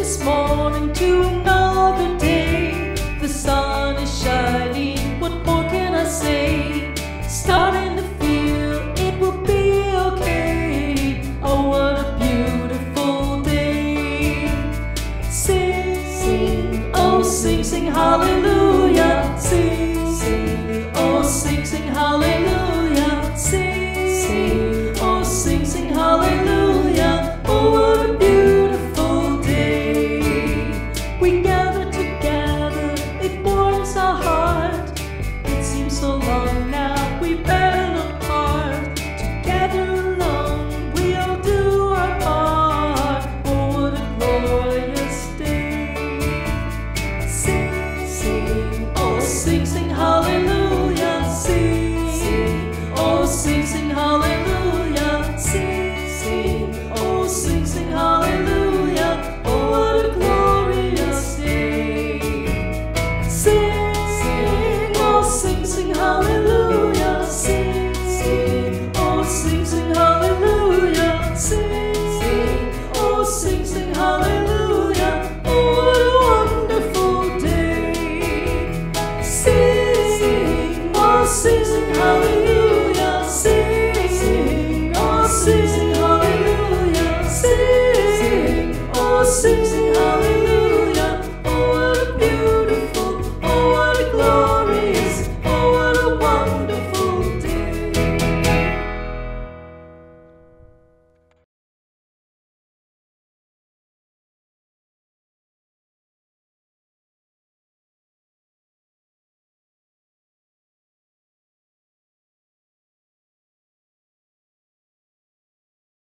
this morning to another day. The sun is shining, what more can I say? Starting to feel it will be okay. Oh, what a beautiful day! Sing, sing, oh, sing, sing, hallelujah. amazing how see.